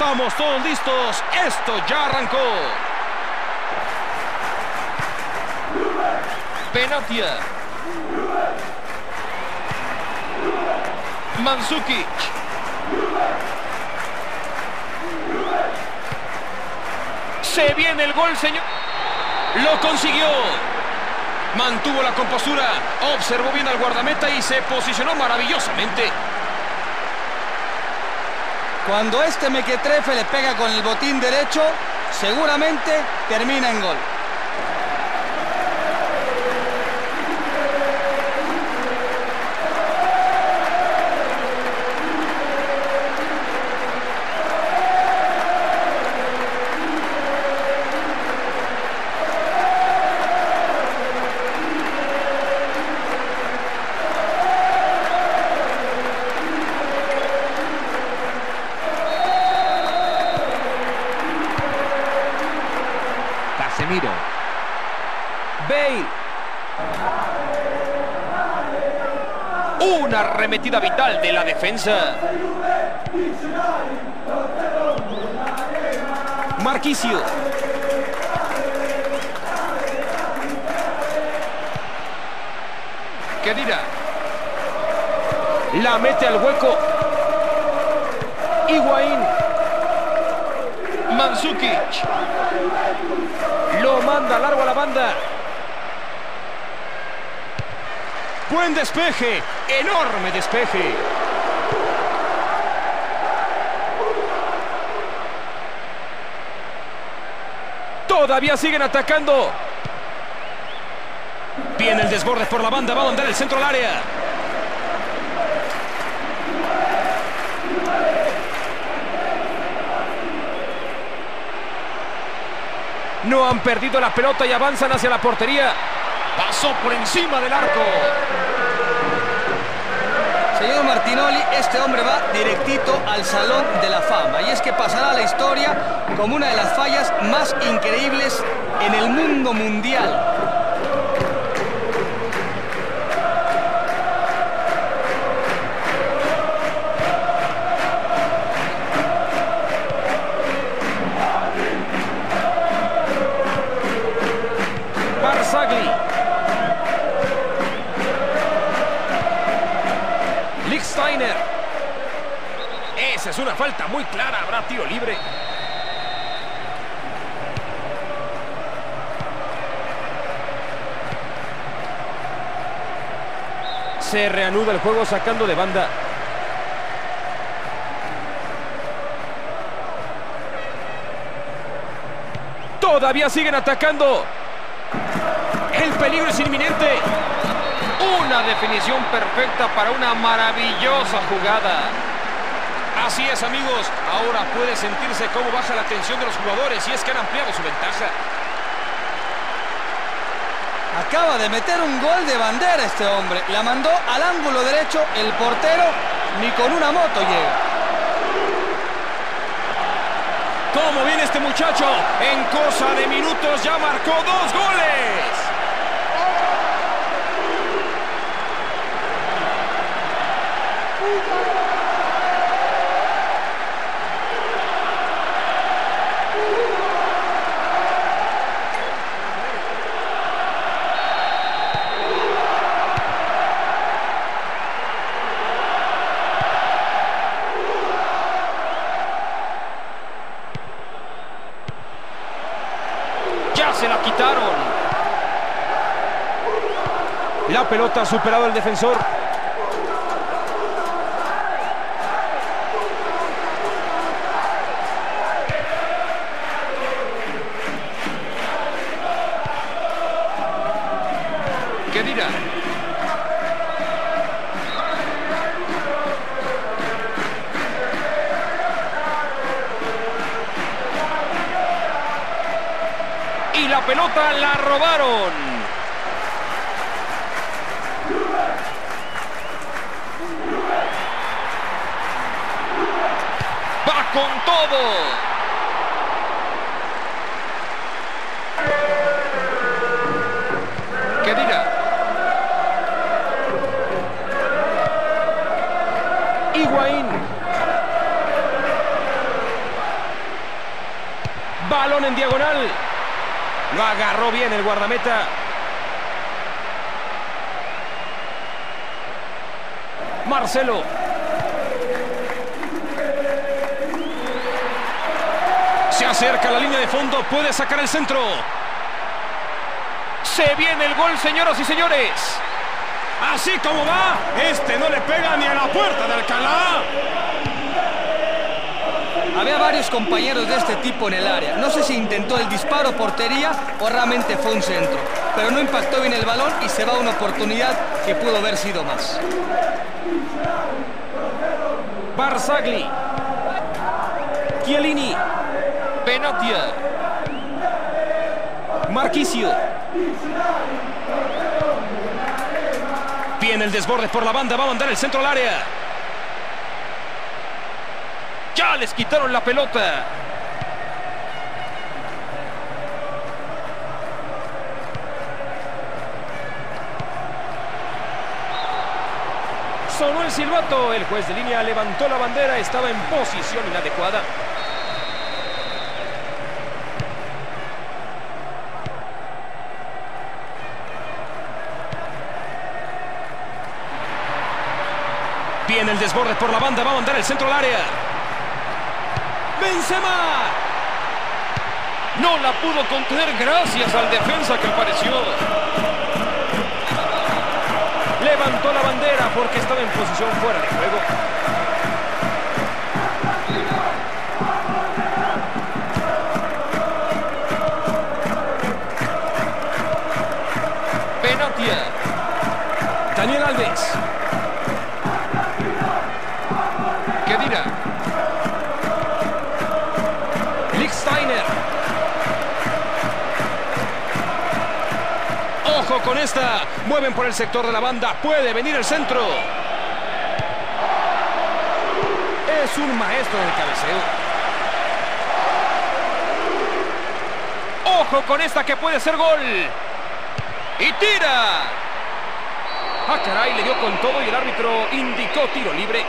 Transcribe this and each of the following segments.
Estamos todos listos. Esto ya arrancó. Penatia. Mansukic. Se viene el gol, señor. Lo consiguió. Mantuvo la compostura, observó bien al guardameta y se posicionó maravillosamente. Cuando este mequetrefe le pega con el botín derecho, seguramente termina en gol. Arremetida vital de la defensa. Marquisio. Kedira. La mete al hueco. Higuaín. Mansukic. Lo manda largo a la banda. Buen despeje. Enorme despeje. Todavía siguen atacando. Viene el desborde por la banda. Va a mandar el centro al área. No han perdido la pelota y avanzan hacia la portería. Pasó por encima del arco. Este hombre va directito al Salón de la Fama y es que pasará a la historia como una de las fallas más increíbles en el mundo mundial. Es una falta muy clara. Habrá tiro libre. Se reanuda el juego sacando de banda. Todavía siguen atacando. El peligro es inminente. Una definición perfecta para una maravillosa jugada. Así es, amigos. Ahora puede sentirse cómo baja la tensión de los jugadores y es que han ampliado su ventaja. Acaba de meter un gol de bandera este hombre. La mandó al ángulo derecho el portero, ni con una moto llega. ¿Cómo viene este muchacho? En cosa de minutos ya marcó dos goles. Ya se la quitaron. La pelota ha superado al defensor. La robaron. Va con todo. Agarró bien el guardameta. Marcelo. Se acerca a la línea de fondo, puede sacar el centro. Se viene el gol, señoras y señores. Así como va, este no le pega ni a la puerta de Alcalá. Había varios compañeros de este tipo en el área. No sé si intentó el disparo portería o realmente fue un centro. Pero no impactó bien el balón y se va una oportunidad que pudo haber sido más. Barzagli. Chiellini. Benatia. Marquisio. Viene el desborde por la banda, va a mandar el centro al área. Ya les quitaron la pelota. Sonó el silbato, el juez de línea levantó la bandera, estaba en posición inadecuada. Viene el desborde por la banda, va a mandar el centro al área. Benzema. No la pudo contener gracias al defensa que apareció. Levantó la bandera porque estaba en posición fuera de juego. Con esta. Mueven por el sector de la banda. Puede venir el centro. Es un maestro del cabeceo. Ojo con esta que puede ser gol. Y tira. Ah, caray, le dio con todo y el árbitro indicó tiro libre.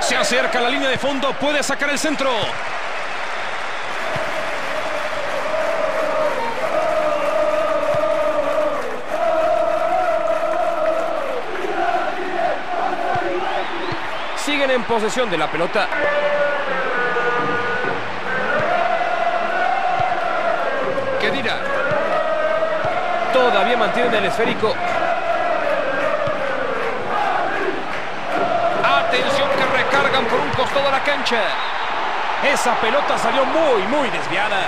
Se acerca a la línea de fondo, puede sacar el centro. Siguen en posesión de la pelota. Kedira. Todavía mantienen el esférico. Que recargan por un costado de la cancha. Esa pelota salió muy, muy desviada.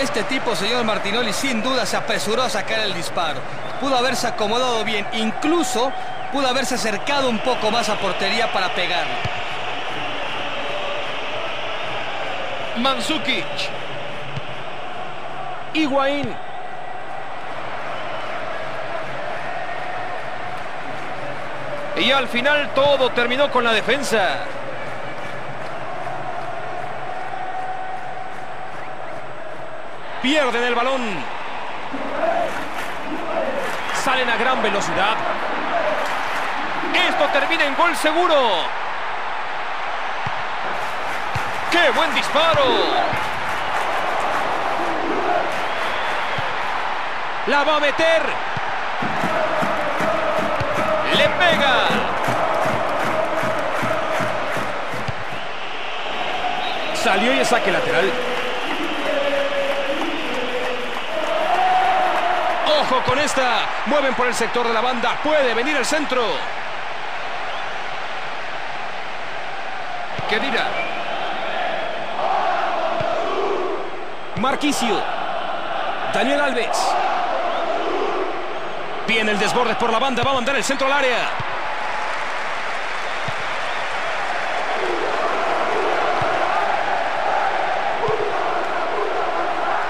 Este tipo, señor Martinoli, sin duda se apresuró a sacar el disparo. Pudo haberse acomodado bien, incluso pudo haberse acercado un poco más a portería para pegar. Mansukic. Higuaín. Y al final todo terminó con la defensa. Pierden el balón. Salen a gran velocidad. Esto termina en gol seguro. ¡Qué buen disparo! La va a meter. Le pega. Salió y saque lateral. Ojo con esta. Mueven por el sector de la banda. Puede venir el centro. Kedira. Marquisio. Daniel Alves. Viene el desborde por la banda. Va a mandar el centro al área.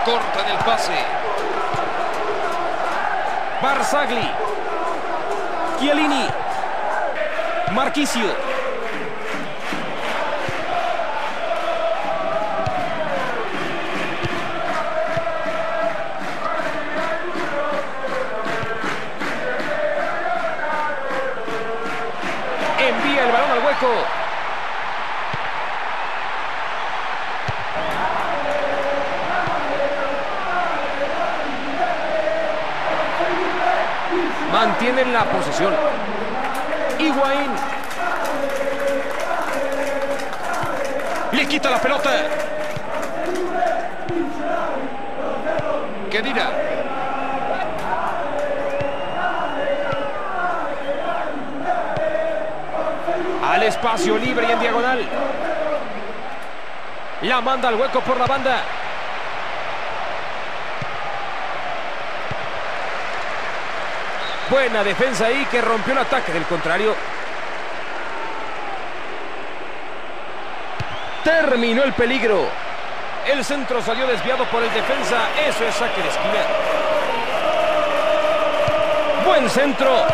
Cortan el pase. Barzagli. Chiellini. Marquisio. Mantienen la posesión. Higuaín. Le quita la pelota. Kedira. Al espacio libre y en diagonal. La manda al hueco por la banda. Buena defensa ahí que rompió el ataque del contrario. Terminó el peligro. El centro salió desviado por el defensa. Eso es saque de esquina. Buen centro.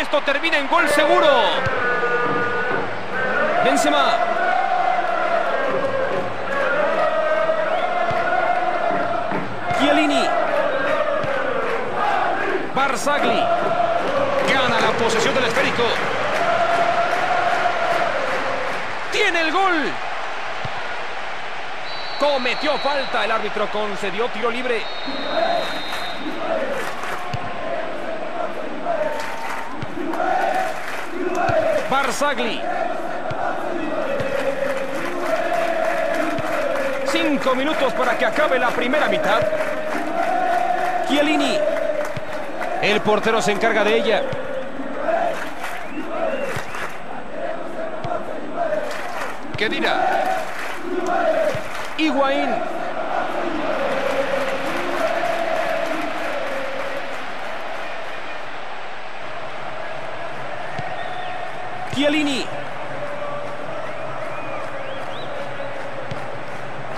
Esto termina en gol seguro. Benzema. Barzagli. Gana la posesión del esférico. Tiene el gol. Cometió falta. El árbitro concedió tiro libre. Barzagli. Cinco minutos para que acabe la primera mitad. Chiellini. El portero se encarga de ella. ¿Qué dirá? Higuaín. Chiellini.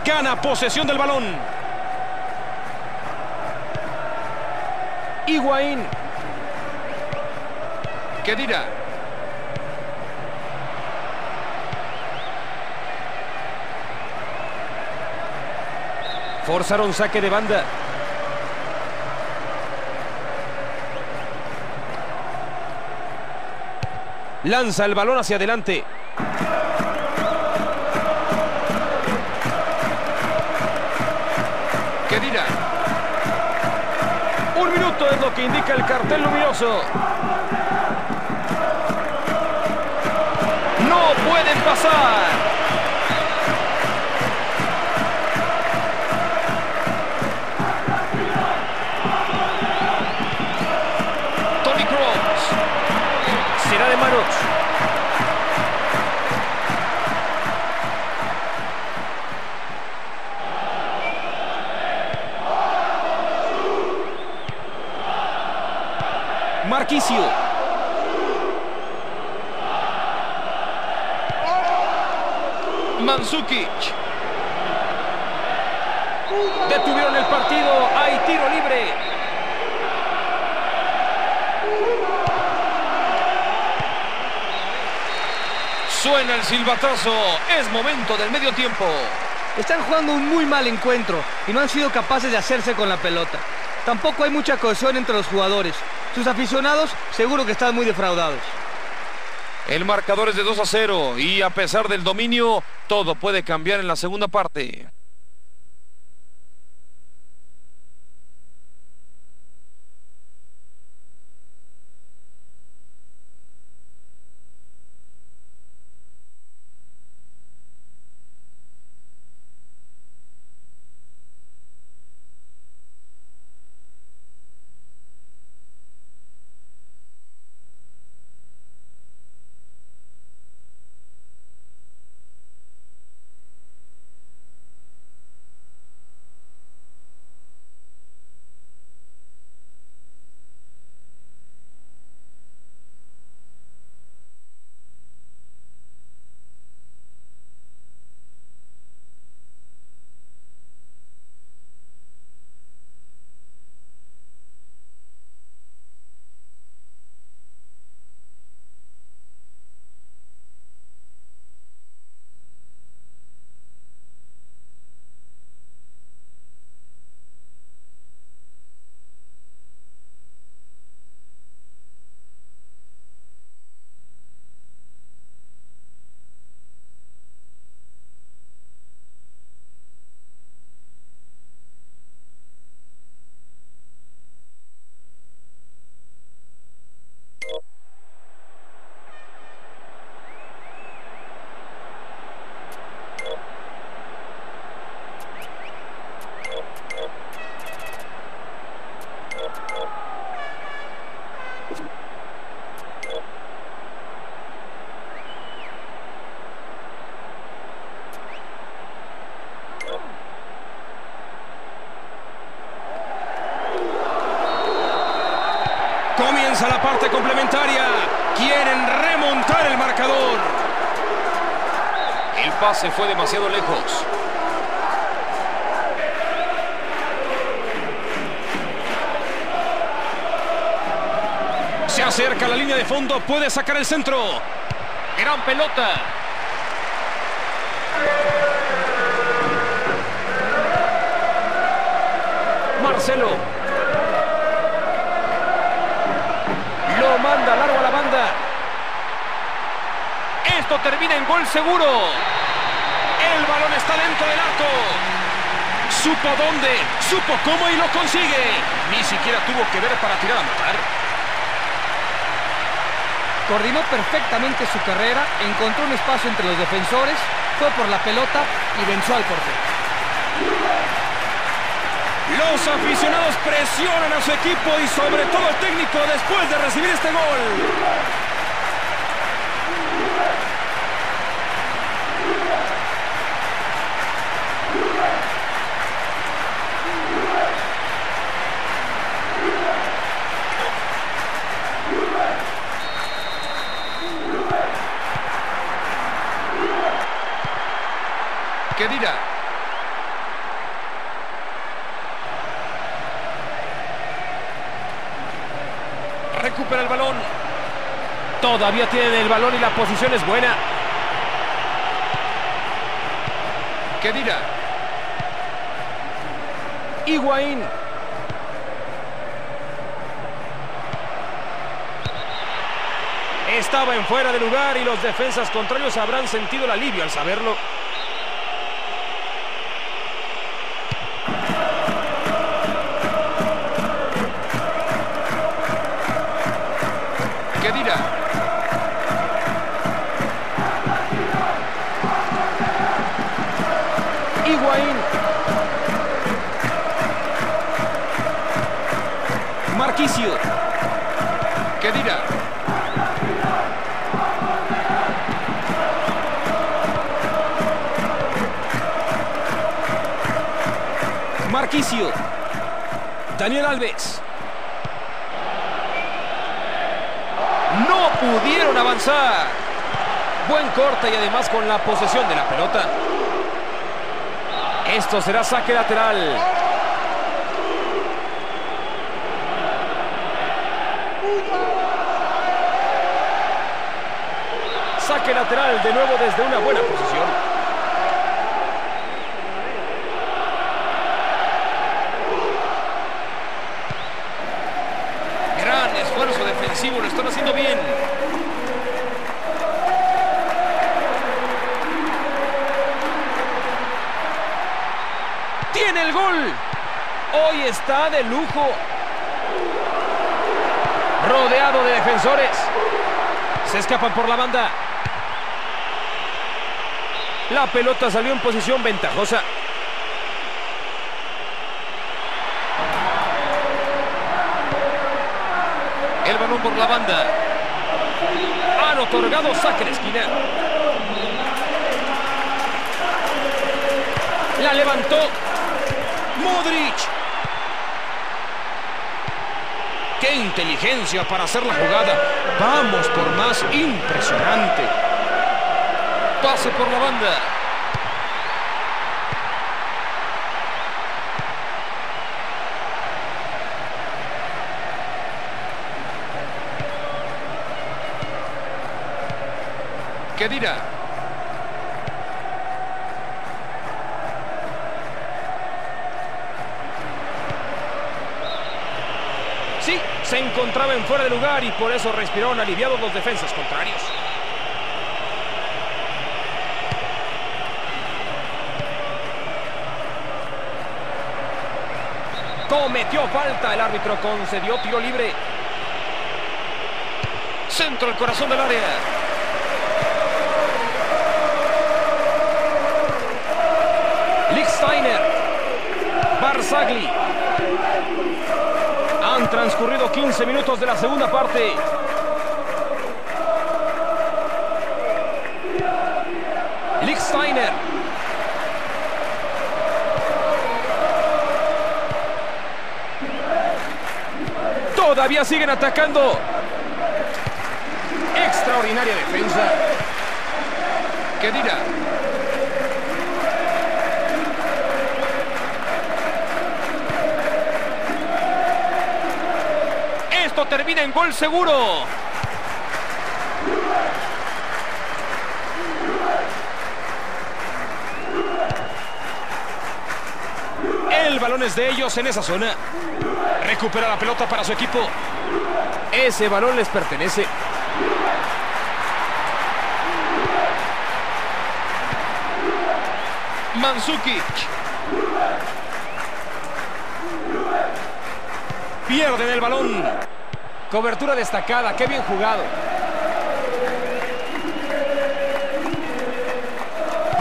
Gana posesión del balón. Higuaín. ¿Qué dirá? Forzaron saque de banda. Lanza el balón hacia adelante. Que indica el cartel luminoso. No pueden pasar. Tony Kroos. Será de manos. El silbatazo. Es momento del medio tiempo. Están jugando un muy mal encuentro y no han sido capaces de hacerse con la pelota. Tampoco hay mucha cohesión entre los jugadores. Sus aficionados seguro que están muy defraudados. El marcador es de 2 a 0 y a pesar del dominio, todo puede cambiar en la segunda parte. Demasiado lejos. Se acerca a la línea de fondo. Puede sacar el centro. Gran pelota. Marcelo. Lo manda largo a la banda. Esto termina en gol seguro. El balón está dentro del arco. Supo dónde, supo cómo y lo consigue. Ni siquiera tuvo que ver para tirar a matar. Coordinó perfectamente su carrera, encontró un espacio entre los defensores, fue por la pelota y venció al portero. Los aficionados presionan a su equipo y sobre todo el técnico después de recibir este gol. ¿Qué dirá? Recupera el balón. Todavía tienen el balón y la posición es buena. ¿Qué dirá? Higuaín. Estaba en fuera de lugar y los defensas contrarios habrán sentido el alivio al saberlo. Avanzar. Buen corte y además con la posesión de la pelota. Esto será saque lateral. Saque lateral de nuevo desde una buena posición. Gran esfuerzo defensivo, lo están haciendo bien. Hoy está de lujo. Rodeado de defensores. Se escapan por la banda. La pelota salió en posición ventajosa. El balón por la banda. Han otorgado saque de esquina. La levantó. Modric. ¡Qué inteligencia para hacer la jugada! Vamos por más. Impresionante. Pase por la banda. ¿Qué dirá? Se encontraba en fuera de lugar y por eso respiraron aliviados los defensas contrarios. Cometió falta, el árbitro concedió tiro libre. Centro al corazón del área. Lichtsteiner. Barzagli. Han transcurrido 15 minutos de la segunda parte. Lichtsteiner. Todavía siguen atacando. Extraordinaria defensa. ¿Qué dirá? Termina en gol seguro. El balón es de ellos en esa zona. Recupera la pelota para su equipo. Ese balón les pertenece. Mansukic. Pierden el balón. Cobertura destacada, qué bien jugado.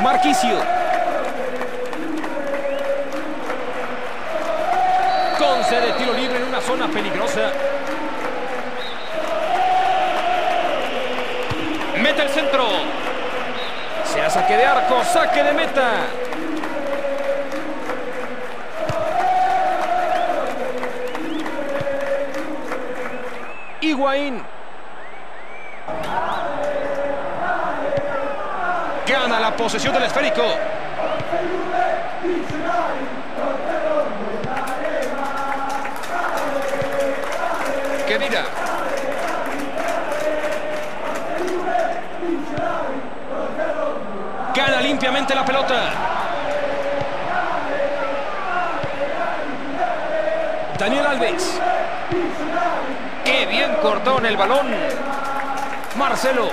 Marquicio. Concede tiro libre en una zona peligrosa. Mete el centro. Sea saque de arco, saque de meta. Higuaín. Gana la posesión del esférico. ¿Qué dirá? Gana limpiamente la pelota. Daniel Alves. Qué bien cortó en el balón. Marcelo.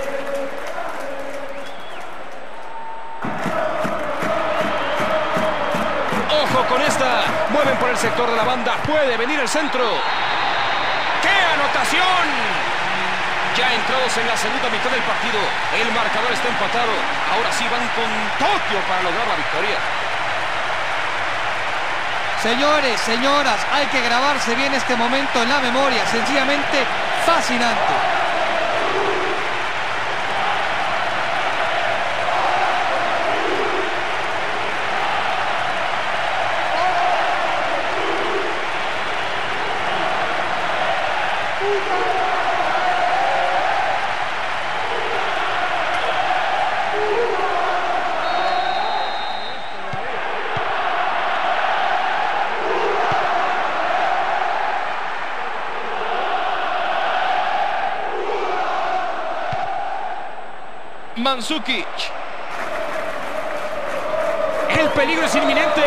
Ojo con esta. Mueven por el sector de la banda. Puede venir el centro. ¡Qué anotación! Ya entrados en la segunda mitad del partido. El marcador está empatado. Ahora sí van con Tokio para lograr la victoria. Señores, señoras, hay que grabarse bien este momento en la memoria. Sencillamente fascinante. El peligro es inminente.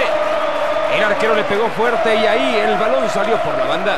El arquero le pegó fuerte y ahí el balón salió por la banda.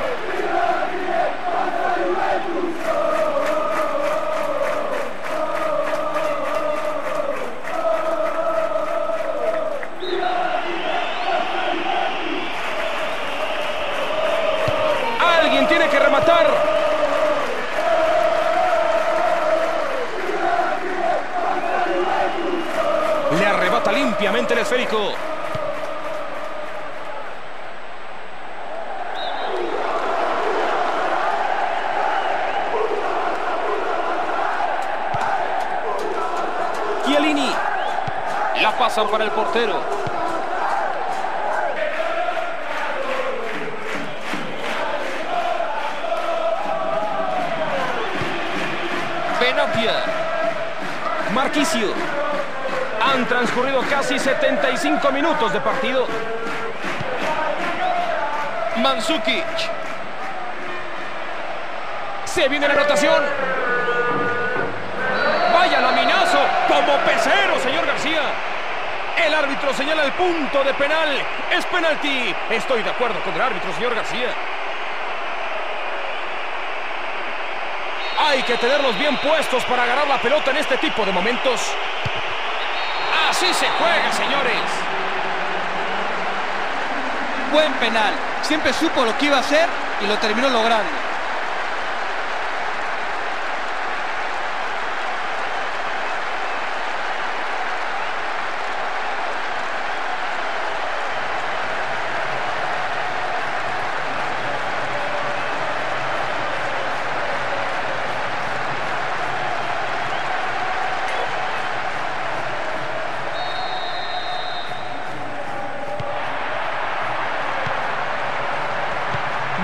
Para el portero. Benapia. Marquicio. Han transcurrido casi 75 minutos de partido. Mansukic. Se viene la anotación. Vaya laminazo como pecero, señor García. El árbitro señala el punto de penal. Es penalti. Estoy de acuerdo con el árbitro, señor García. Hay que tenerlos bien puestos para agarrar la pelota en este tipo de momentos. Así se juega, señores. Buen penal. Siempre supo lo que iba a hacer y lo terminó logrando.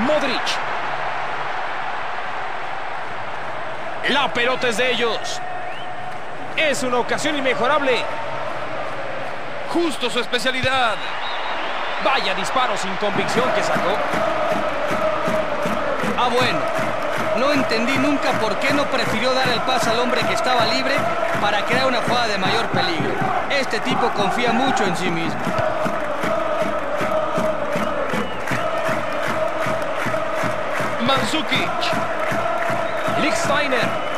Modric. La pelota es de ellos. Es una ocasión inmejorable. Justo su especialidad. Vaya disparo sin convicción que sacó. Ah, bueno. No entendí nunca por qué no prefirió dar el pase al hombre que estaba libre para crear una jugada de mayor peligro. Este tipo confía mucho en sí mismo. Manzukic. Licksteiner.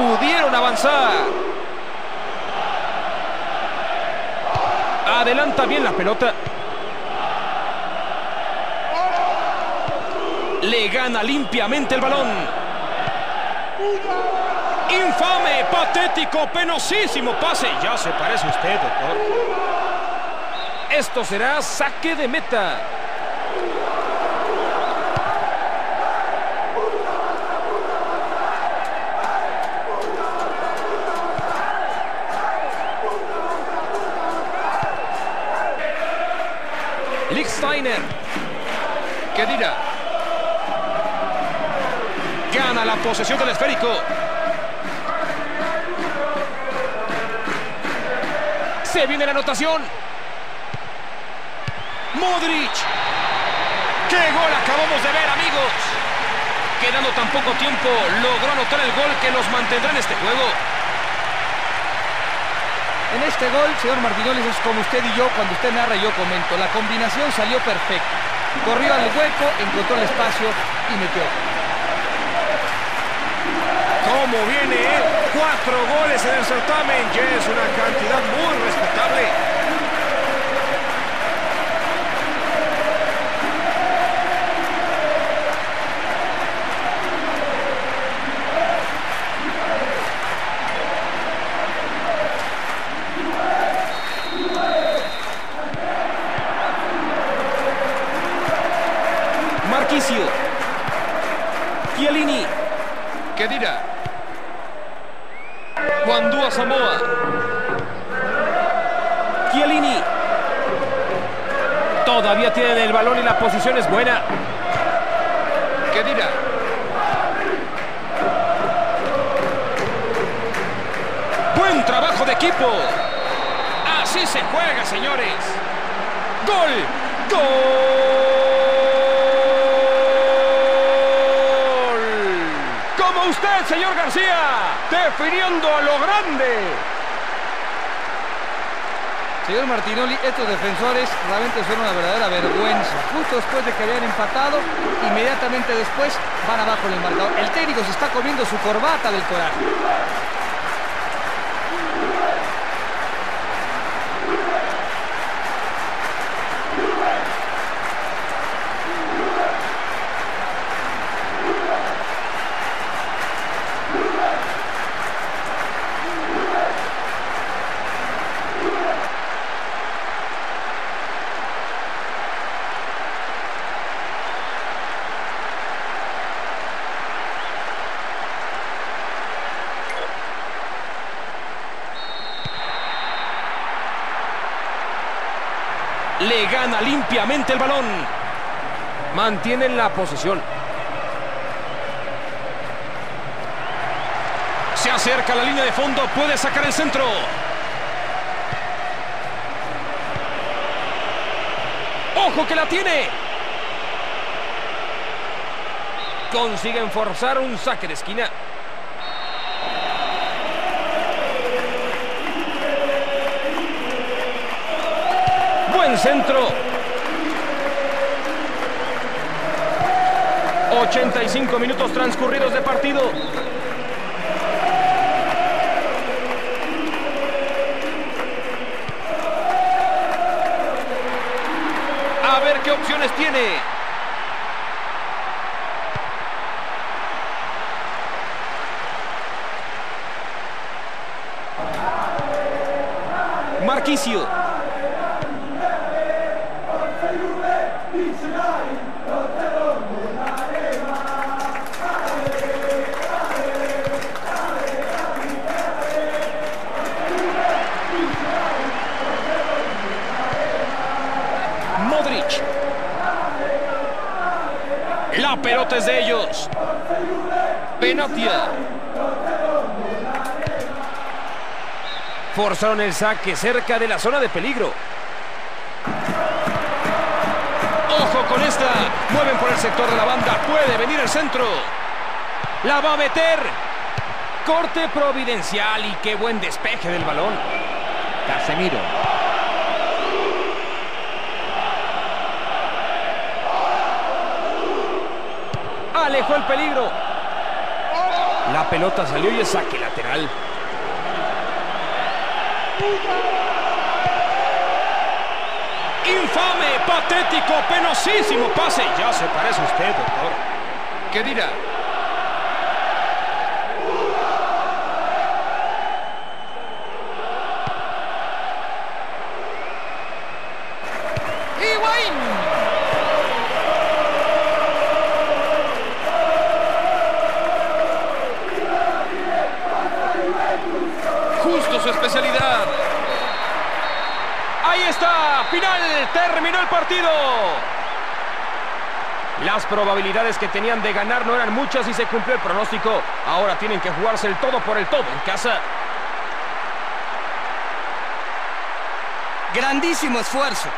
Pudieron avanzar. Adelanta bien la pelota. Le gana limpiamente el balón. Infame, patético, penosísimo pase. Ya se parece usted, doctor. Esto será saque de meta. Licksteiner. ¿Qué dirá? Gana la posesión del esférico. Se viene la anotación. Modric. ¡Qué gol acabamos de ver, amigos! Quedando tan poco tiempo, logró anotar el gol que los mantendrá en este juego. En este gol, señor Martinoli, es como usted y yo, cuando usted narra yo comento. La combinación salió perfecta. Corrió al hueco, encontró el espacio y metió. ¿Cómo viene? Cuatro goles en el certamen. Ya es una cantidad muy respetable. Chiellini. ¿Qué dirá? Juan Samoa. Chiellini. Todavía tienen el balón y la posición es buena. ¿Qué dirá? Buen trabajo de equipo. Así se juega, señores. Gol. Gol. Señor García. Definiendo a lo grande. Señor Martinoli, estos defensores realmente son una verdadera vergüenza. Justo después de que habían empatado, inmediatamente después van abajo en el marcador. El técnico se está comiendo su corbata del coraje. Limpiamente el balón. Mantienen la posesión. Se acerca a la línea de fondo. Puede sacar el centro. ¡Ojo que la tiene! Consiguen forzar un saque de esquina. Buen centro. 85 minutos transcurridos de partido. A ver qué opciones tiene. Marquisio. La pelota es de ellos. Penatia. Forzaron el saque cerca de la zona de peligro. Ojo con esta. Mueven por el sector de la banda. Puede venir el centro. La va a meter. Corte providencial y qué buen despeje del balón. Casemiro. Alejó el peligro. La pelota salió y es saque lateral. Infame, patético, penosísimo pase. Ya se parece usted, doctor. ¿Qué dirá? Partido. Las probabilidades que tenían de ganar no eran muchas y se cumplió el pronóstico. Ahora tienen que jugarse el todo por el todo en casa. Grandísimo esfuerzo.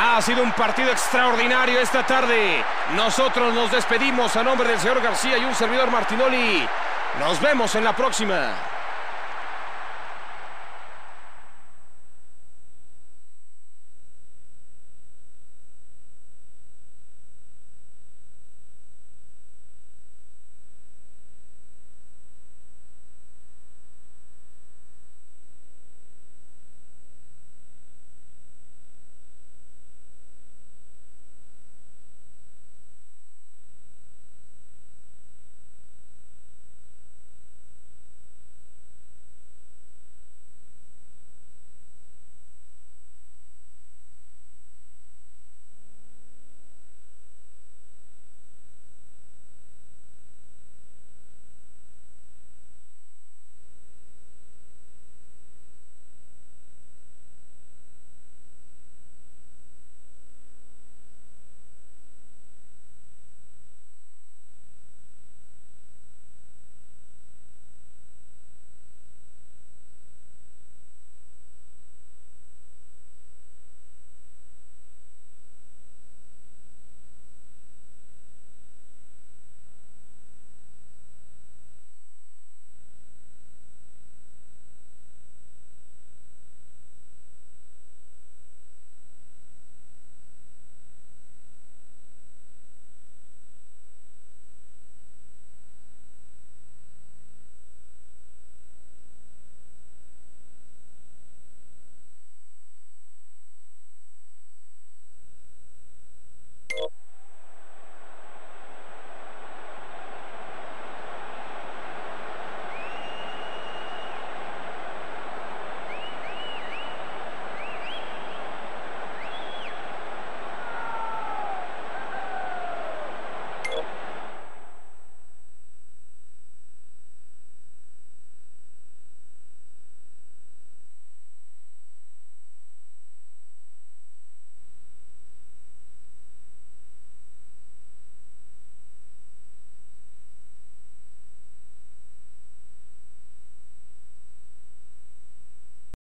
Ha sido un partido extraordinario esta tarde. Nosotros nos despedimos a nombre del señor García y un servidor Martinoli. Nos vemos en la próxima.